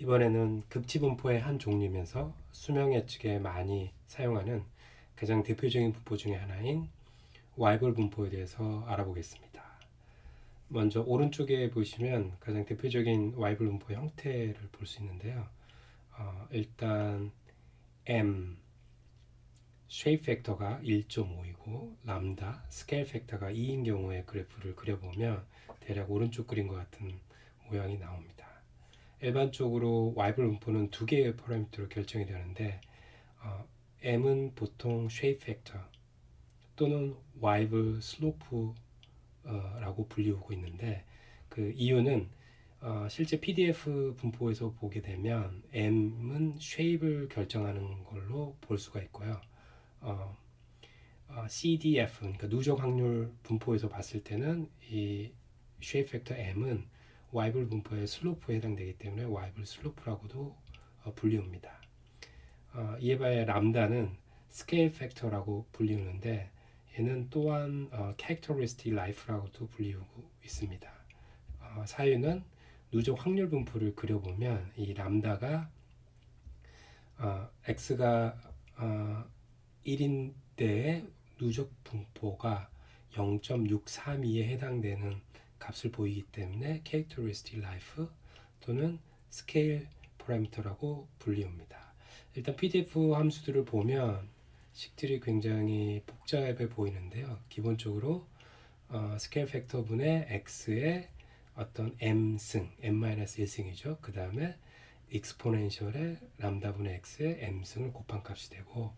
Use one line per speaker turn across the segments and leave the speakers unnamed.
이번에는 극치분포의 한 종류면서 수명 예측에 많이 사용하는 가장 대표적인 분포 중의 하나인 와이블 분포에 대해서 알아보겠습니다. 먼저 오른쪽에 보시면 가장 대표적인 와이블 분포 형태를 볼 수 있는데요. 어, 일단 m shape factor가 1.5이고 람다 scale factor가 2인 경우의 그래프를 그려보면 대략 오른쪽 그림과 같은 모양이 나옵니다. 일반적으로 와이블 분포는 두 개의 파라미터로 결정이 되는데 어, m은 보통 shape factor 또는 Weibull slope라고 불리우고 있는데 그 이유는 어, 실제 PDF 분포에서 보게 되면 m은 shape을 결정하는 걸로 볼 수가 있고요. 어, 어, CDF 그러니까 누적 확률 분포에서 봤을 때는 이 shape factor m은 와이블 분포의 slope에 해당되기 때문에 Weibull slope라고도 어, 불리웁니다. 어, 이에 반해 람다는 scale factor라고 불리우는데 얘는 또한 어, characteristic life라고도 불리우고 있습니다. 어, 사유는 누적 확률 분포를 그려보면 이 람다가 어, x가 어, 1인 때의 누적 분포가 0.632에 해당되는 값을 보이기 때문에 characteristic life 또는 scale parameter라고 불리웁니다. 일단 PDF 함수들을 보면 식들이 굉장히 복잡해 보이는데요. 기본적으로 어, 스케일 팩터 분의 x의 어떤 m승, m-1승이죠. 그 다음에 익스포넨셜의 람다 분의 x의 m승을 곱한 값이 되고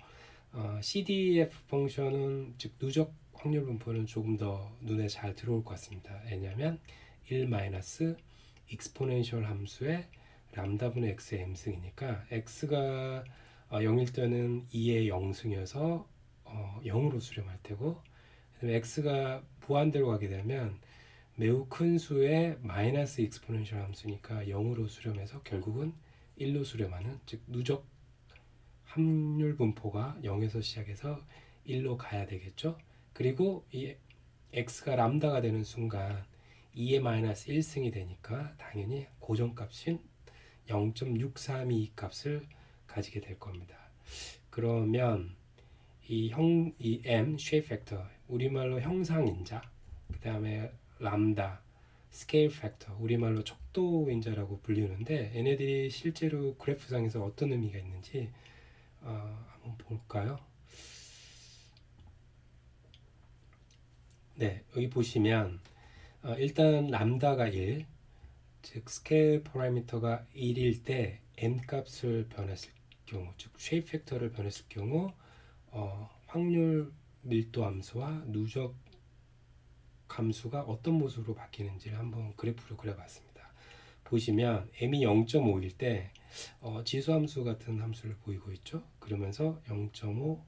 어, CDF 펑션은 즉 누적 확률 분포는 조금 더 눈에 잘 들어올 것 같습니다. 왜냐하면 1 마이너스 익스포넨셜 함수의 람다분의 x의 m승이니까 x가 어, 0일 때는 2의 0승이어서 어, 0으로 수렴할 테고 그다음에 x가 무한대로 가게 되면 매우 큰 수의 마이너스 exponential 함수니까 0으로 수렴해서 결국은 1로 수렴하는 즉 누적 확률 분포가 0에서 시작해서 1로 가야 되겠죠. 그리고 이 x가 람다가 되는 순간 e의 마이너스 1승이 되니까 당연히 고정값인 0.632 값을 가지게 될 겁니다. 그러면 이 형, 이 m shape factor 우리말로 형상인자, 그 다음에 람다, scale factor 우리말로 척도인자라고 불리는데 얘네들이 실제로 그래프상에서 어떤 의미가 있는지 어, 한번 볼까요? 네, 여기 보시면 어, 일단 람다가 1, 즉 scale parameter가 1일 때 m 값을 변했을 경우, 즉 shape factor를 변했을 경우 어, 확률 밀도 함수와 누적 함수가 어떤 모습으로 바뀌는지를 한번 그래프로 그려봤습니다. 보시면 m이 0.5일 때 어, 지수 함수 같은 함수를 보이고 있죠. 그러면서 0.5,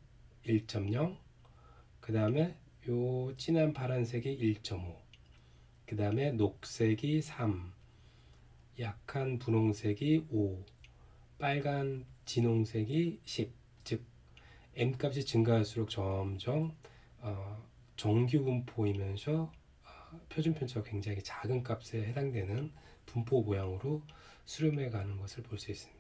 1.0, 그 다음에 요 진한 파란색이 1.5, 그 다음에 녹색이 3, 약한 분홍색이 5, 빨간 진홍색이 10, 즉 m 값이 증가할수록 점점 어, 정규 분포이면서 어, 표준 편차가 굉장히 작은 값에 해당되는 분포 모양으로 수렴해 가는 것을 볼 수 있습니다.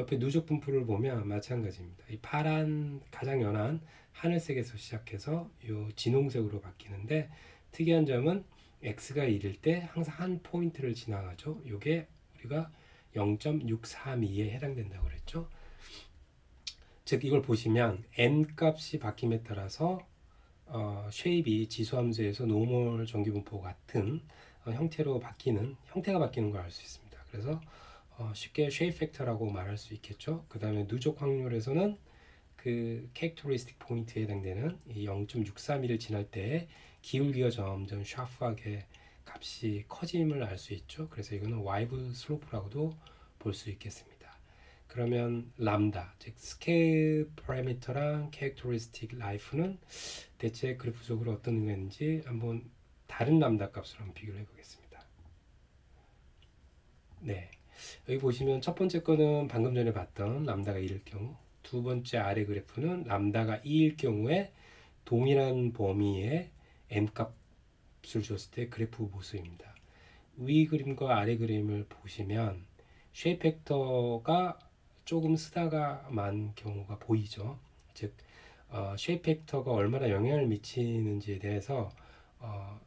옆에 누적 분포를 보면 마찬가지입니다. 이 파란 가장 연한 하늘색에서 시작해서 이 진홍색으로 바뀌는데 특이한 점은 x가 1일 때 항상 한 포인트를 지나가죠. 이게 우리가 0.632에 해당된다고 그랬죠. 즉 이걸 보시면 n 값이 바뀜에 따라서 어, shape이 지수함수에서 normal 정규분포 같은 어, 형태로 바뀌는 형태가 바뀌는 걸 알 수 있습니다. 그래서 어, 쉽게 shape factor라고 말할 수 있겠죠. 그 다음에 누적 확률에서는 그 characteristic point에 해당되는 이 0.631을 지날 때 기울기가 점점 샤프하게 값이 커짐을 알 수 있죠. 그래서 이거는 Weibull slope라고도 볼 수 있겠습니다. 그러면 람다, 즉 scale parameter랑 characteristic life는 대체 그래프적으로 어떤 의미가 있는지 한번 다른 람다 값으로 한번 비교를 해보겠습니다. 네, 여기 보시면 첫 번째 거는 방금 전에 봤던 람다가 1일 경우 두 번째 아래 그래프는 람다가 2일 경우에 동일한 범위의 m 값을 줬을 때 그래프 모습입니다. 위 그림과 아래 그림을 보시면 shape factor가 조금 쓰다가 만 경우가 보이죠. 즉 어, shape factor가 얼마나 영향을 미치는지에 대해서 어,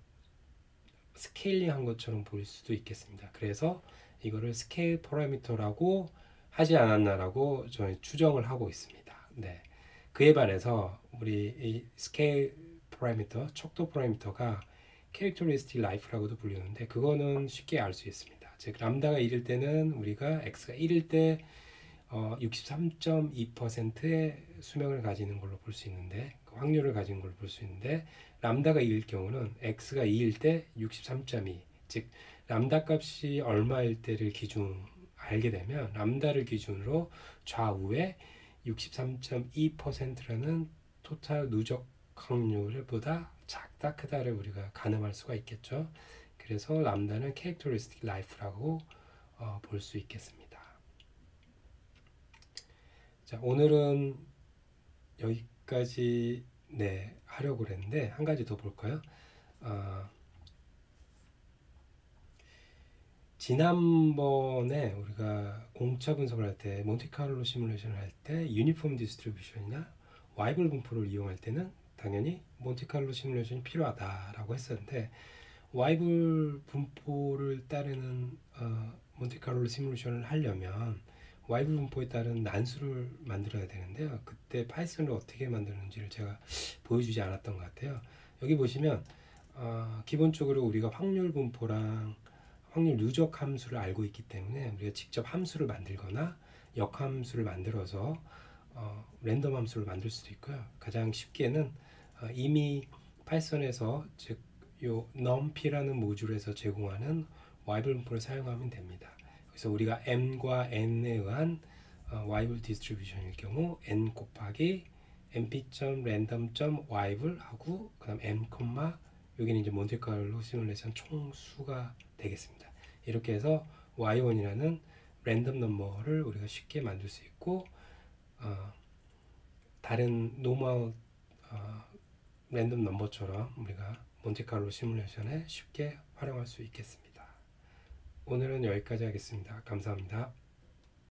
scaling 한 것처럼 보일 수도 있겠습니다. 그래서 이거를 scale parameter라고 하지 않았나라고 저희 추정을 하고 있습니다. 네. 그에 반해서 우리 이 scale parameter, 척도 파라미터가 characteristic life라고도 불리는데 그거는 쉽게 알 수 있습니다. 즉 람다가 1일 때는 우리가 x가 1일 때 어, 63.2%의 수명을 가지는 걸로 볼 수 있는데 그 확률을 가진 걸로 볼수 있는데 람다가 2일 경우는 x가 2일 때 63.2, 즉 람다 값이 얼마일 때를 기준 알게 되면 람다를 기준으로 좌우에 63.2%라는 total 누적 확률보다 작다 크다를 우리가 가늠할 수가 있겠죠. 그래서 람다는 characteristic life라고 어, 볼 수 있겠습니다. 자 오늘은 여기 까지 네 하려고 그랬는데 한 가지 더 볼까요? 어, 지난번에 우리가 공차 분석을 할 때 몬테카를로 시뮬레이션을 할 때 uniform distribution이나 와이블 분포를 이용할 때는 당연히 몬테카를로 시뮬레이션이 필요하다라고 했었는데 와이블 분포를 따르는 어, 몬테카를로 시뮬레이션을 하려면 와이블 분포에 따른 난수를 만들어야 되는데요. 그때 파이썬을 어떻게 만드는지를 제가 보여주지 않았던 것 같아요. 여기 보시면 어, 기본적으로 우리가 확률 분포랑 확률 누적 함수를 알고 있기 때문에 우리가 직접 함수를 만들거나 역함수를 만들어서 어, 랜덤 함수를 만들 수도 있고요. 가장 쉽게는 어, 이미 파이썬에서 즉요 numpy라는 모듈에서 제공하는 와이블 분포를 사용하면 됩니다. 그래서 우리가 m과 n에 의한 어, Weibull distribution일 경우 n 곱하기 np.random.weibull 하고 그다음 m, 여기는 이제 몬테카를로 시뮬레이션 총수가 되겠습니다. 이렇게 해서 y1이라는 random number를 우리가 쉽게 만들 수 있고 어, 다른 normal 어, random number처럼 우리가 몬테카를로 시뮬레이션에 쉽게 활용할 수 있겠습니다. 오늘은 여기까지 하겠습니다. 감사합니다.